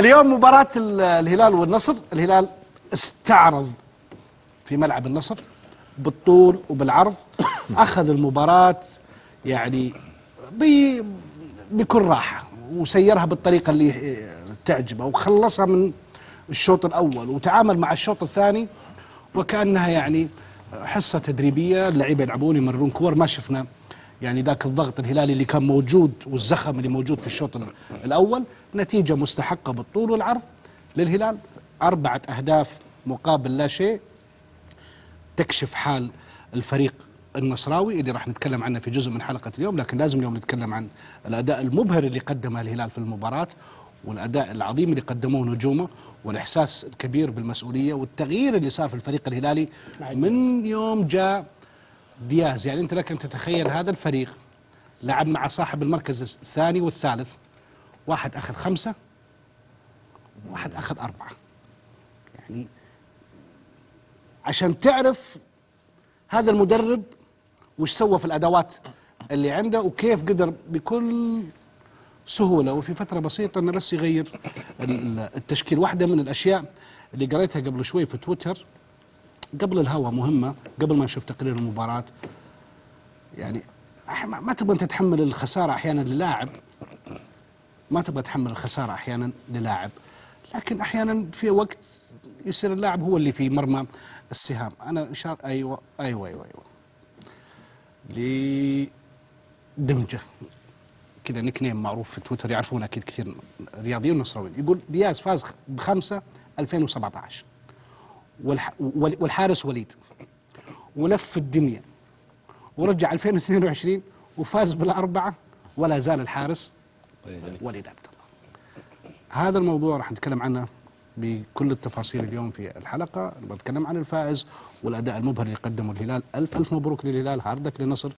اليوم مباراة ال- الهلال والنصر. الهلال استعرض في ملعب النصر بالطول وبالعرض. أخذ المباراة يعني بكل راحة وسيرها بالطريقة اللي تعجبه وخلصها من الشوط الأول وتعامل مع الشوط الثاني وكأنها يعني حصة تدريبية. اللعيبة يلعبون يمررون كور ما شفنا يعني ذاك الضغط الهلالي اللي كان موجود والزخم اللي موجود في الشوط ال- الأول. نتيجة مستحقة بالطول والعرض للهلال. أربعة أهداف مقابل لا شيء تكشف حال الفريق النصراوي اللي راح نتكلم عنه في جزء من حلقة اليوم لكن لازم اليوم نتكلم عن الأداء المبهر اللي قدمه الهلال في المباراة والأداء العظيم اللي قدموه نجومه والإحساس الكبير بالمسؤولية والتغيير اللي صار في الفريق الهلالي من يوم جاء دياز. يعني أنت لك أن تتخيل هذا الفريق لعب مع صاحب المركز الثاني والثالث. واحد أخذ خمسة واحد أخذ أربعة. يعني عشان تعرف هذا المدرب وش سوى في الأدوات اللي عنده وكيف قدر بكل سهولة. وفي فترة بسيطة انه بس يغير ال- التشكيل. واحدة من الأشياء اللي قريتها قبل شوي في تويتر قبل الهوا مهمة قبل ما نشوف تقرير المباراة. يعني ما تبغى أنت تتحمل الخسارة أحيانا للاعب. ما تبغى تحمل الخسارة أحيانا للاعب لكن أحيانا في وقت يصير اللاعب هو اللي في مرمى السهام. أنا إن شاء أيوه أيوه أيوه أيوه. لدمجه كذا نيك نيم معروف في تويتر يعرفونه أكيد كثير رياضيين ونصراويين. يقول دياز فاز بخمسة 2017 والح وال- والحارس وليد. ولف الدنيا. ورجع 2022 وفاز بالأربعة ولا زال الحارس. وليد عبد الله. هذا الموضوع راح نتكلم عنه بكل التفاصيل اليوم في الحلقة. نتكلم عن الفائز والأداء المبهر اللي قدمه الهلال. ألف ألف مبروك للهلال. هاردك للنصر.